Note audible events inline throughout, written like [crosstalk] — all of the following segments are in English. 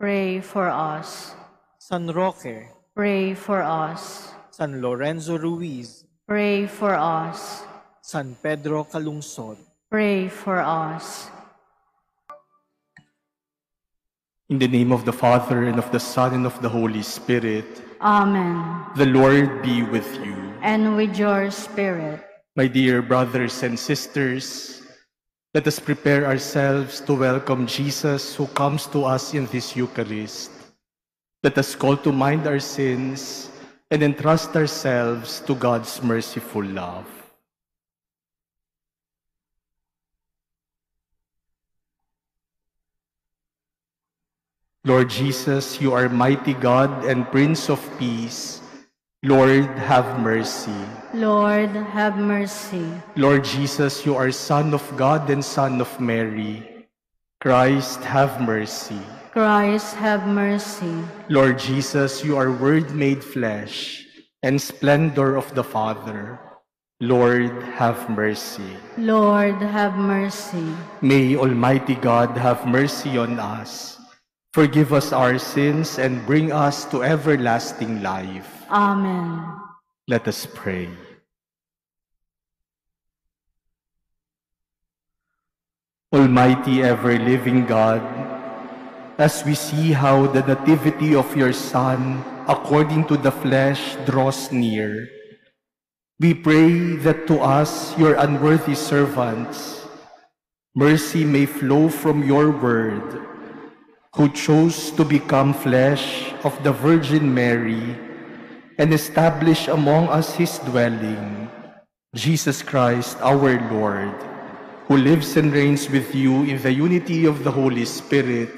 Pray for us. San Roque, Pray for us. San Lorenzo Ruiz, Pray for us. San Pedro Calungsod. Pray for us. In the name of the Father, and of the Son, and of the Holy Spirit, Amen. the Lord be with you. And with your spirit. My dear brothers and sisters, let us prepare ourselves to welcome Jesus who comes to us in this Eucharist. Let us call to mind our sins and entrust ourselves to God's merciful love. Lord Jesus, you are mighty God and Prince of Peace. Lord, have mercy. Lord, have mercy. Lord Jesus, you are Son of God and Son of Mary. Christ, have mercy. Christ, have mercy. Lord Jesus, you are Word made flesh and splendor of the Father. Lord, have mercy. Lord, have mercy. May Almighty God have mercy on us, forgive us our sins, and bring us to everlasting life. Amen. Let us pray. Almighty ever-living God, as we see how the nativity of your Son, according to the flesh, draws near, we pray that to us, your unworthy servants, mercy may flow from your word, who chose to become flesh of the Virgin Mary and establish among us his dwelling, Jesus Christ our Lord, who lives and reigns with you in the unity of the Holy Spirit,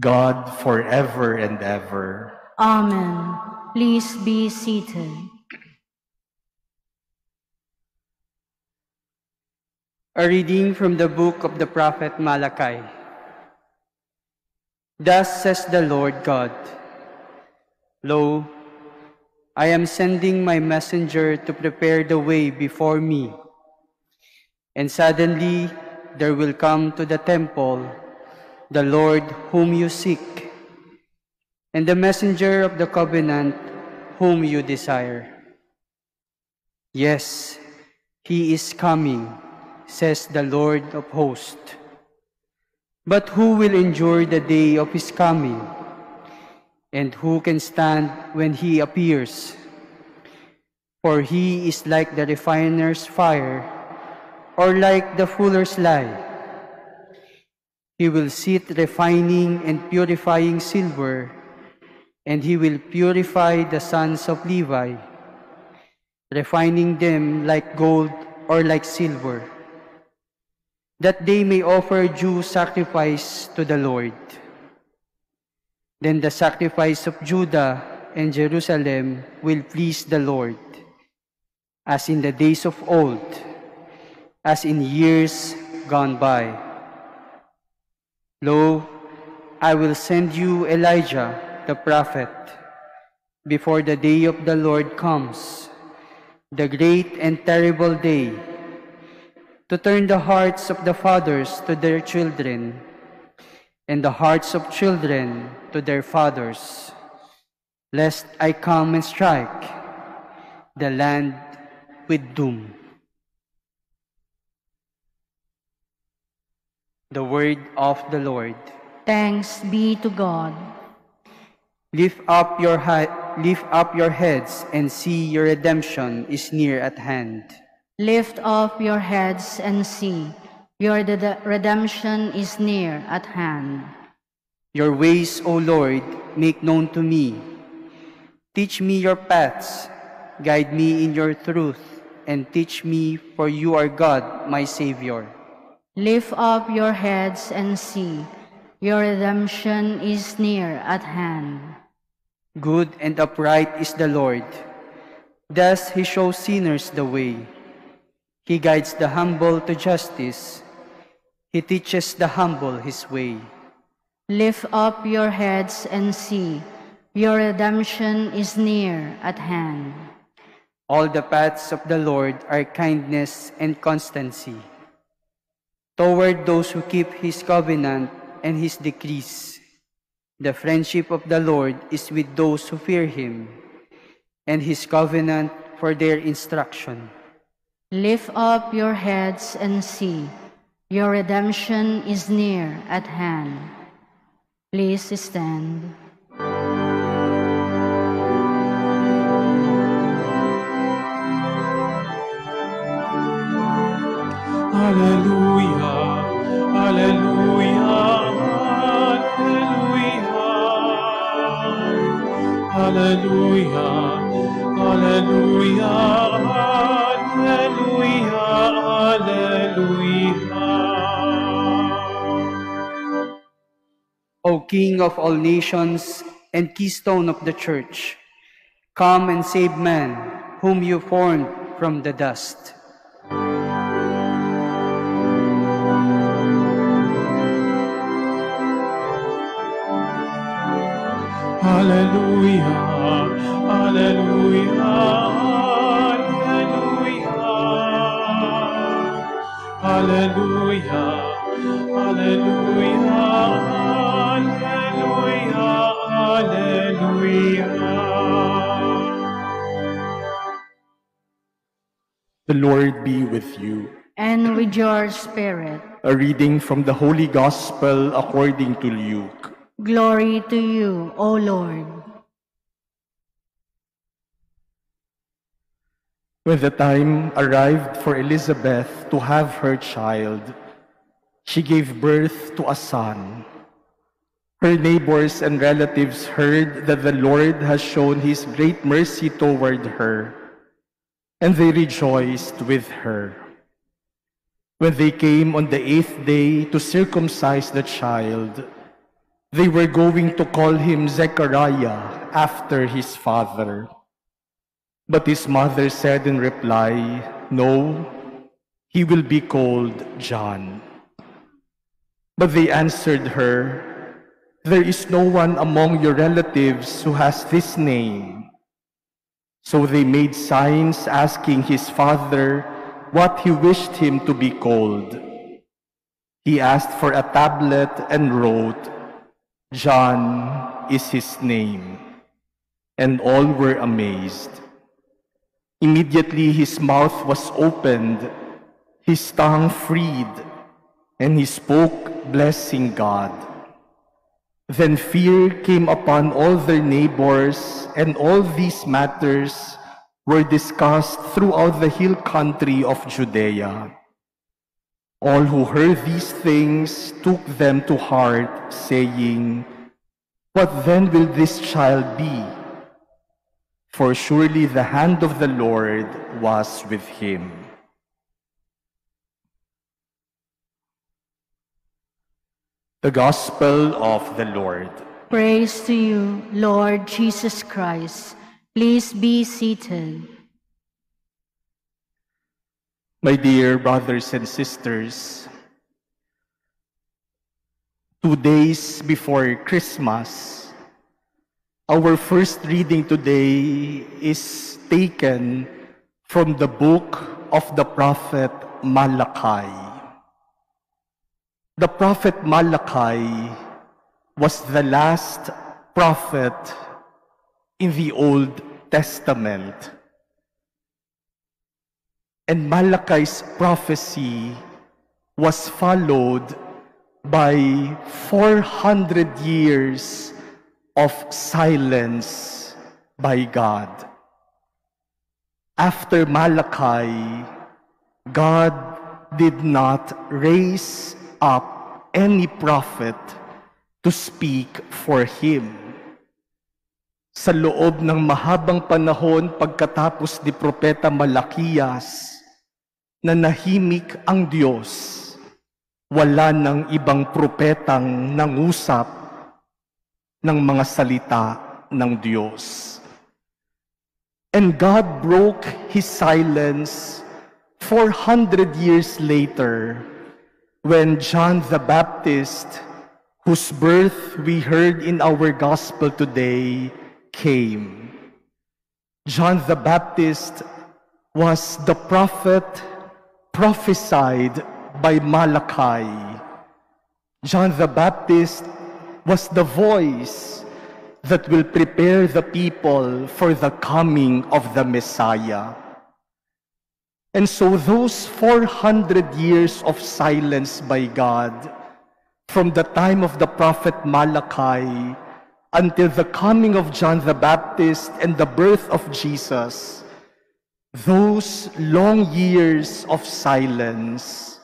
God forever and ever. Amen. Please be seated. A reading from the book of the prophet Malachi. Thus says the Lord God Lo, I am sending my messenger to prepare the way before me. And suddenly there will come to the temple the Lord whom you seek, and the messenger of the covenant whom you desire. Yes, He is coming, says the Lord of hosts. But who will endure the day of his coming? And who can stand when he appears? For he is like the refiner's fire, or like the fuller's lye. He will sit refining and purifying silver, and he will purify the sons of Levi, refining them like gold or like silver, that they may offer due sacrifice to the Lord. Then the sacrifice of Judah and Jerusalem will please the Lord, as in the days of old, as in years gone by. Lo, I will send you Elijah the prophet before the day of the Lord comes, the great and terrible day, to turn the hearts of the fathers to their children, and the hearts of children to their fathers, lest I come and strike the land with doom. The word of the Lord. Thanks be to God. Lift up your lift up your heads and see your redemption is near at hand. Lift up your heads and see, your de- redemption is near at hand. Your ways, O Lord, make known to me. Teach me your paths, guide me in your truth, and teach me, for you are God, my Savior. Lift up your heads and see, your redemption is near at hand. Good and upright is the Lord. Thus he shows sinners the way. He guides the humble to justice. He teaches the humble his way. Lift up your heads and see, your redemption is near at hand. All the paths of the Lord are kindness and constancy. Toward those who keep his covenant and his decrees. The friendship of the Lord is with those who fear him, and his covenant for their instruction. Lift up your heads and see, your redemption is near at hand. Please stand. Hallelujah, hallelujah, hallelujah, hallelujah, hallelujah, hallelujah, hallelujah. King of all nations and keystone of the church, come and save man, whom you formed from the dust. Hallelujah, hallelujah, hallelujah, hallelujah, hallelujah, The Lord be with you. And with your spirit, A reading from the Holy Gospel according to Luke. glory to you, O Lord. When the time arrived for Elizabeth to have her child, she gave birth to a son. Her neighbors and relatives heard that the Lord has shown his great mercy toward her, and they rejoiced with her. When they came on the eighth day to circumcise the child, they were going to call him Zechariah after his father. But his mother said in reply, No, he will be called John. But they answered her, There is no one among your relatives who has this name. So they made signs asking his father what he wished him to be called. He asked for a tablet and wrote, John is his name. And all were amazed. Immediately his mouth was opened, his tongue freed, and he spoke, blessing God. Then fear came upon all their neighbors, and all these matters were discussed throughout the hill country of Judea. All who heard these things took them to heart, saying, What then will this child be? For surely the hand of the Lord was with him. The Gospel of the Lord. Praise to you, Lord Jesus Christ. Please be seated. My dear brothers and sisters, two days before Christmas, our first reading today is taken from the book of the prophet Malachi. The prophet Malachi was the last prophet in the Old Testament. And Malachi's prophecy was followed by 400 years of silence by God. After Malachi, God did not raise up any prophet to speak for him. Sa loob ng mahabang panahon pagkatapos ni Propeta Malakiyas, na nahimik ang Diyos, wala ng ibang propetang nangusap ng mga salita ng Diyos. And God broke His silence 400 years later when John the Baptist, whose birth we heard in our gospel today, came. John the Baptist was the prophet prophesied by Malachi. John the Baptist was the voice that will prepare the people for the coming of the Messiah. And so those 400 years of silence by God, from the time of the prophet Malachi until the coming of John the Baptist and the birth of Jesus, those long years of silence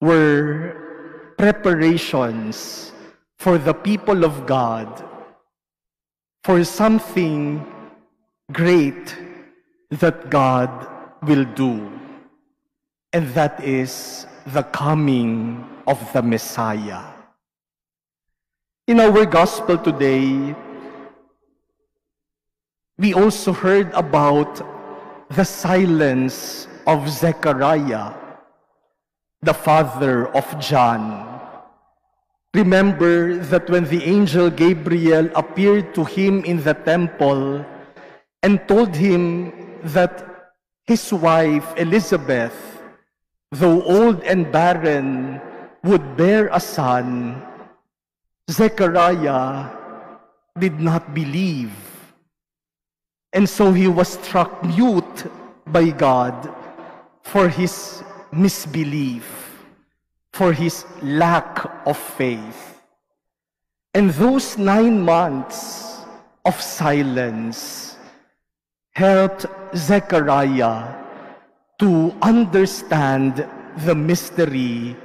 were preparations for the people of God for something great that God will do, and that is the coming of the Messiah. In our gospel today, we also heard about the silence of Zechariah, the father of John. Remember that when the angel Gabriel appeared to him in the temple and told him that his wife Elizabeth, though old and barren, would bear a son, Zechariah did not believe. And so he was struck mute by God for his misbelief, for his lack of faith. And those nine months of silence helped Zechariah to understand the mystery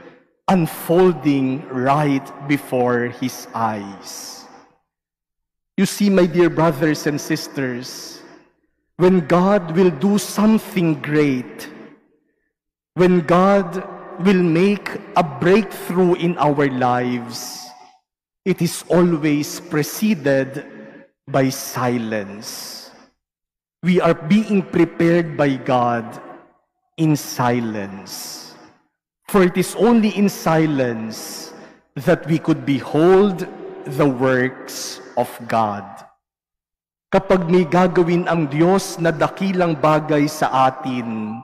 unfolding right before his eyes. You see, my dear brothers and sisters, when God will do something great, when God will make a breakthrough in our lives, it is always preceded by silence. We are being prepared by God in silence. For it is only in silence that we could behold the works of God. Kapag may gagawin ang Diyos na dakilang bagay sa atin,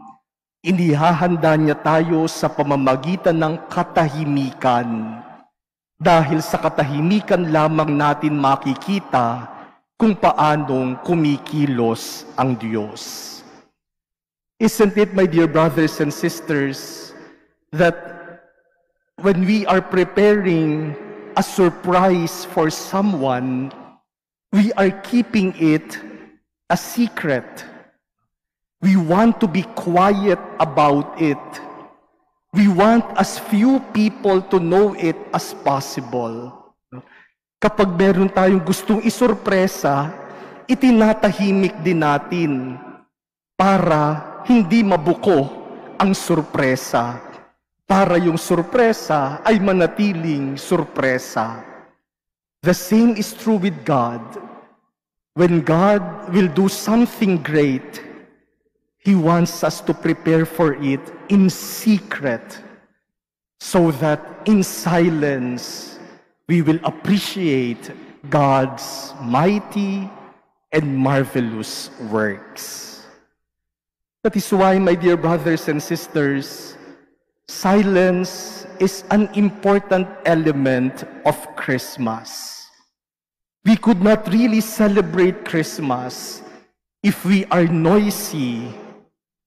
inihahanda niya tayo sa pamamagitan ng katahimikan. Dahil sa katahimikan lamang natin makikita kung paanong kumikilos ang Diyos. Isn't it, my dear brothers and sisters, that when we are preparing a surprise for someone, we are keeping it a secret. We want to be quiet about it. We want as few people to know it as possible. Kapag meron tayong gustong isurpresa, itinatahimik din natin para hindi mabuko ang surpresa. Para yung surpresa ay manatiling surpresa. The same is true with God. When God will do something great, He wants us to prepare for it in secret so that in silence we will appreciate God's mighty and marvelous works. That is why, my dear brothers and sisters, silence is an important element of Christmas. We could not really celebrate Christmas if we are noisy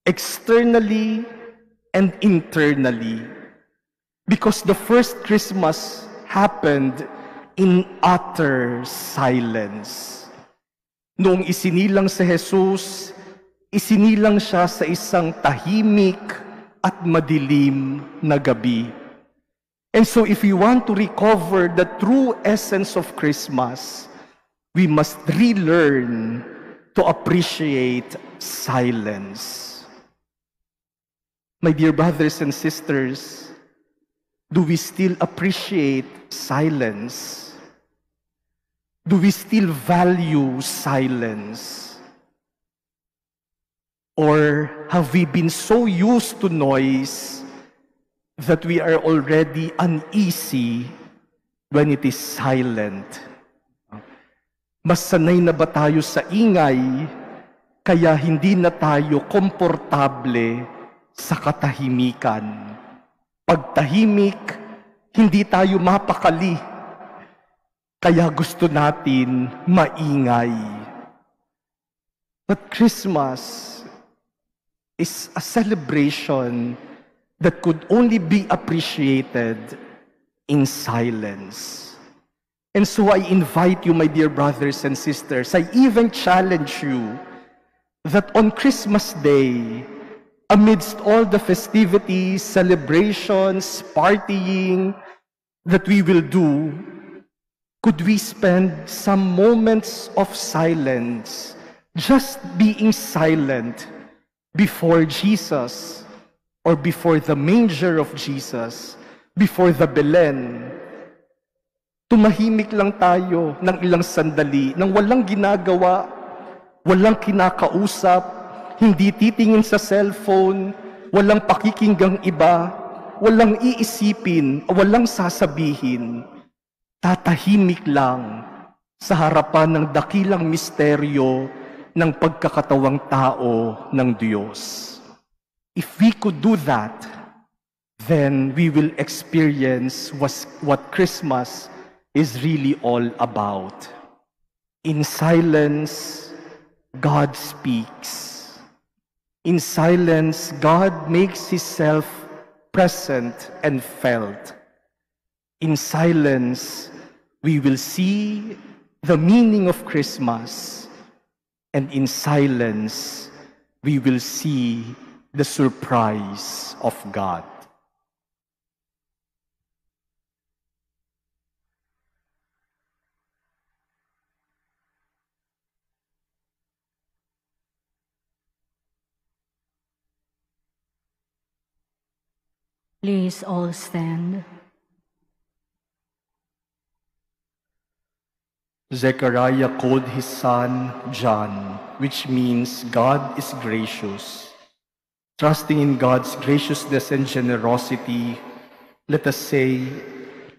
externally and internally. Because the first Christmas happened in utter silence. Noong isinilang si Jesus, isinilang siya sa isang tahimik at madilim na gabi. And so if we want to recover the true essence of Christmas, we must relearn to appreciate silence. My dear brothers and sisters, do we still appreciate silence? Do we still value silence? Or have we been so used to noise that we are already uneasy when it is silent? Mas sanay na ba tayo sa ingay, kaya hindi na tayo komportable sa katahimikan? Pag tahimik, hindi tayo mapakali, kaya gusto natin maingay. But Christmas is a celebration that could only be appreciated in silence. And so I invite you, my dear brothers and sisters, I even challenge you that on Christmas Day, amidst all the festivities, celebrations, partying that we will do, could we spend some moments of silence, just being silent before Jesus or before the manger of Jesus, before the Belen, Tumahimik lang tayo ng ilang sandali nang walang ginagawa, walang kinakausap, hindi titingin sa cellphone, walang pakikinggang iba, walang iisipin, walang sasabihin. Tatahimik lang sa harapan ng dakilang misteryo ng pagkakatawang tao ng Diyos. If we could do that, then we will experience what Christmas is really all about. In silence, God speaks. In silence, God makes Himself present and felt. In silence, we will see the meaning of Christmas. And in silence, we will see the surprise of God. Please all stand. Zechariah called his son John, which means God is gracious. Trusting in God's graciousness and generosity, let us say,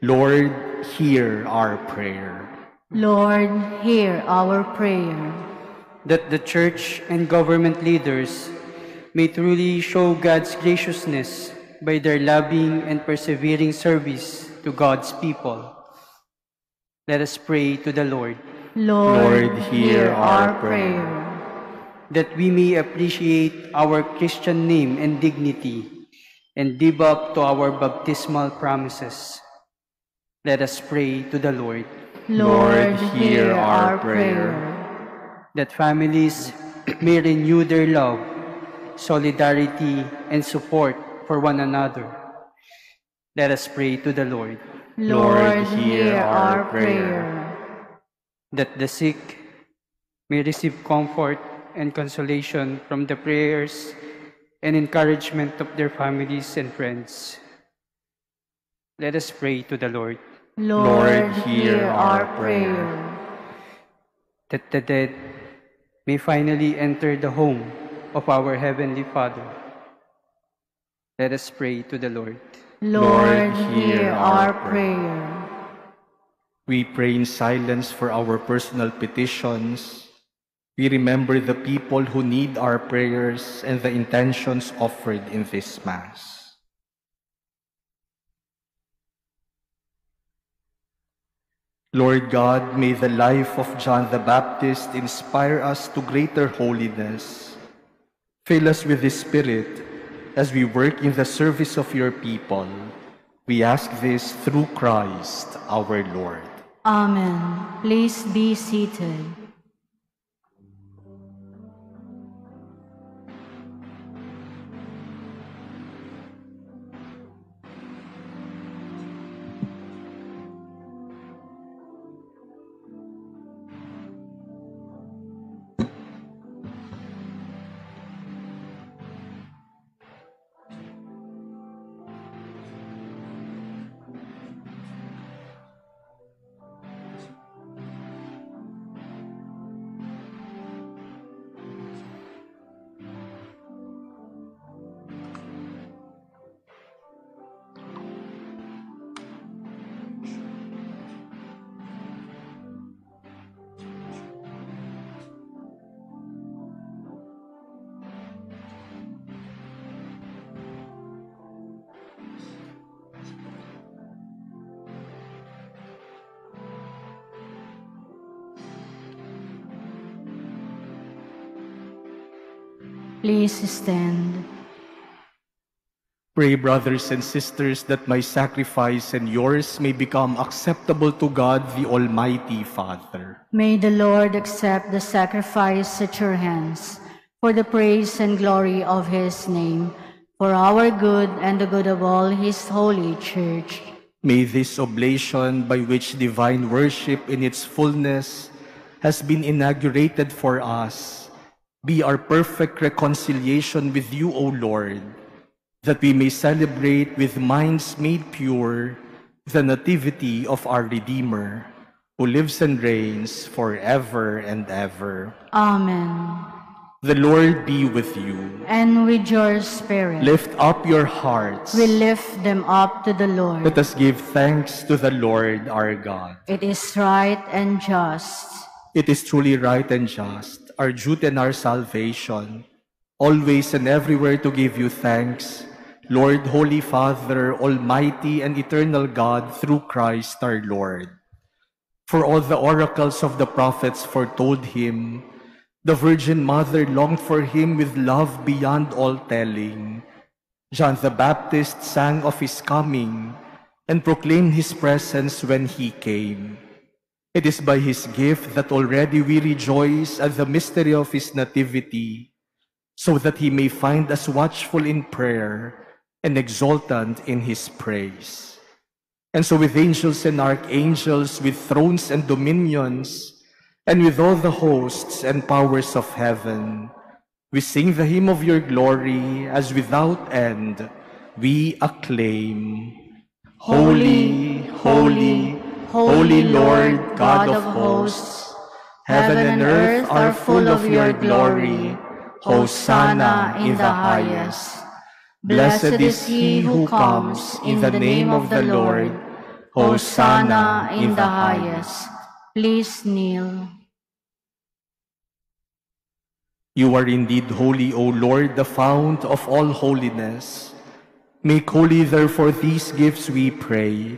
Lord, hear our prayer. Lord, hear our prayer. That the church and government leaders may truly show God's graciousness by their loving and persevering service to God's people. Let us pray to the Lord. Lord, Lord, hear our prayer. that we may appreciate our Christian name and dignity and live up to our baptismal promises. Let us pray to the Lord Lord, hear our prayer. that families [clears throat] may renew their love, solidarity, and support for one another. Let us pray to the Lord Lord, hear our prayer. that the sick may receive comfort and consolation from the prayers and encouragement of their families and friends. Let us pray to the Lord Lord, hear our prayer. that the dead may finally enter the home of our Heavenly Father. Let us pray to the Lord. Lord, hear our prayer. We pray in silence for our personal petitions. We remember the people who need our prayers and the intentions offered in this Mass. Lord God, may the life of John the Baptist inspire us to greater holiness. Fill us with His Spirit as we work in the service of your people. We ask this through Christ our Lord. Amen. Please be seated. Please stand. Pray, brothers and sisters, that my sacrifice and yours may become acceptable to God, the Almighty Father. May the Lord accept the sacrifice at your hands for the praise and glory of his name, for our good and the good of all his holy church. May this oblation, by which divine worship in its fullness has been inaugurated for us, be our perfect reconciliation with you, O Lord, that we may celebrate with minds made pure the nativity of our Redeemer, who lives and reigns forever and ever. Amen. The Lord be with you. And with your spirit, Lift up your hearts. we lift them up to the Lord. Let us give thanks to the Lord our God. It is right and just. It is truly right and just, our duty and our salvation, always and everywhere to give you thanks, Lord, Holy Father, Almighty and eternal God, through Christ our Lord. For all the oracles of the prophets foretold him, the Virgin Mother longed for him with love beyond all telling. John the Baptist sang of his coming and proclaimed his presence when he came. It is by his gift that already we rejoice at the mystery of his nativity, so that he may find us watchful in prayer and exultant in his praise. And so with angels and archangels, with thrones and dominions, and with all the hosts and powers of heaven, we sing the hymn of your glory as without end we acclaim. Holy, holy, holy Lord, God of hosts, heaven and earth are full of your glory. Hosanna in the highest. Blessed is he who comes in the name of the Lord. Hosanna in the highest. Please kneel. You are indeed holy, O Lord, the fount of all holiness. Make holy, therefore, these gifts, we pray,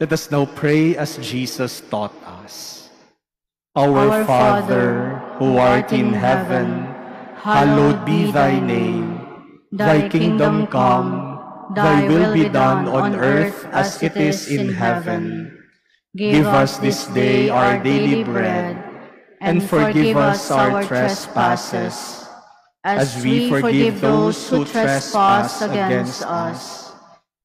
let us now pray as Jesus taught us. Our, Our Father, who art in heaven, hallowed be thy name. Thy kingdom come, thy will be done on earth as it is in heaven. Give us this day our daily bread, and forgive us our trespasses, as we forgive those who trespass against us.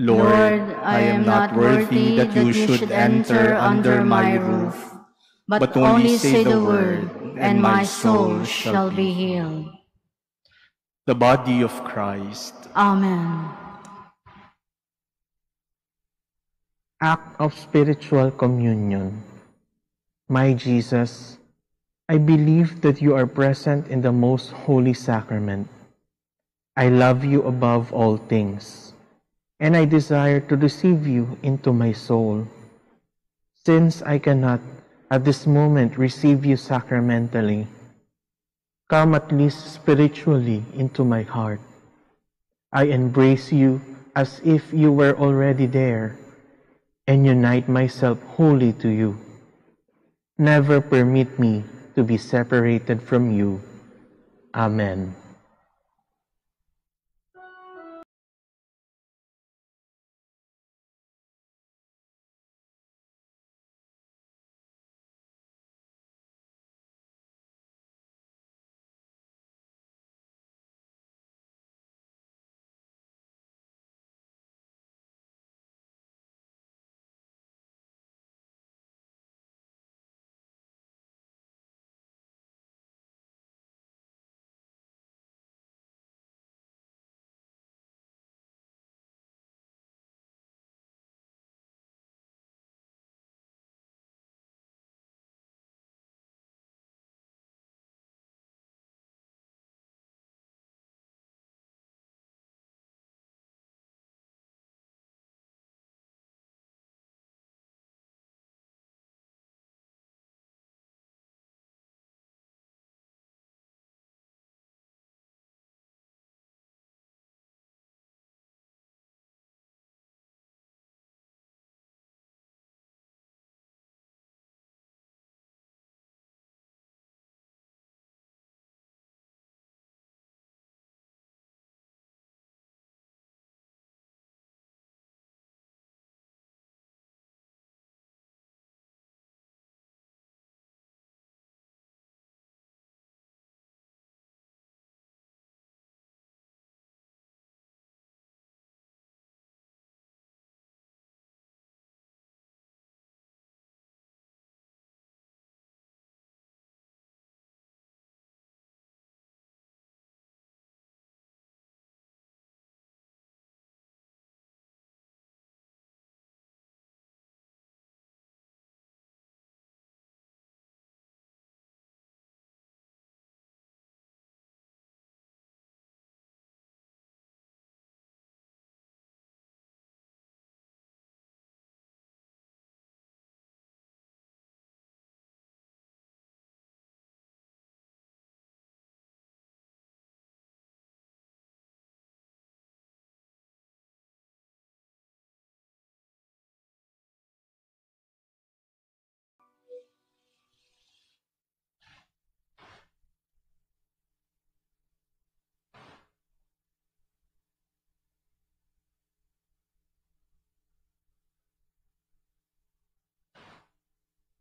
Lord, I am not worthy that you should enter under my roof, but only say the word, and my soul shall be healed. The body of Christ. Amen. act of spiritual communion. My Jesus, I believe that you are present in the most holy sacrament. I love you above all things, and I desire to receive you into my soul. Since I cannot at this moment receive you sacramentally, come at least spiritually into my heart. I embrace you as if you were already there and unite myself wholly to you. Never permit me to be separated from you. Amen.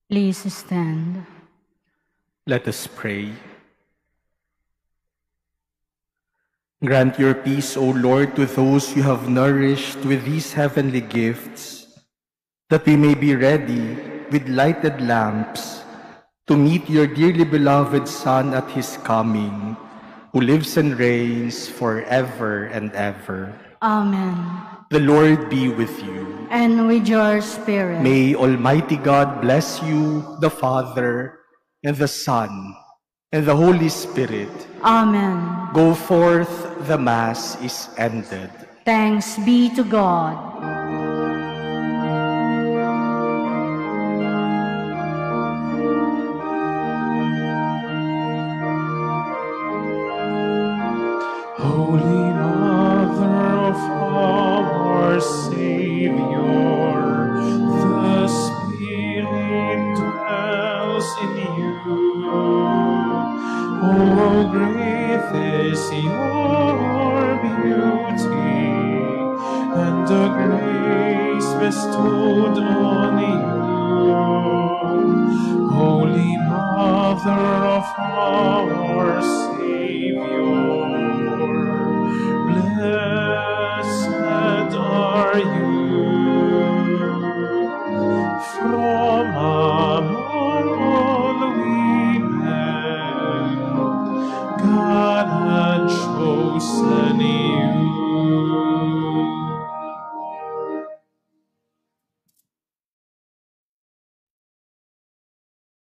Please stand. Let us pray. Grant your peace, O Lord, to those you have nourished with these heavenly gifts, that we may be ready with lighted lamps to meet your dearly beloved Son at his coming, who lives and reigns forever and ever. Amen. The Lord be with you. And with your spirit. May Almighty God bless you, the Father, and the Son, and the Holy Spirit. Amen. Go forth, the Mass is ended. Thanks be to God.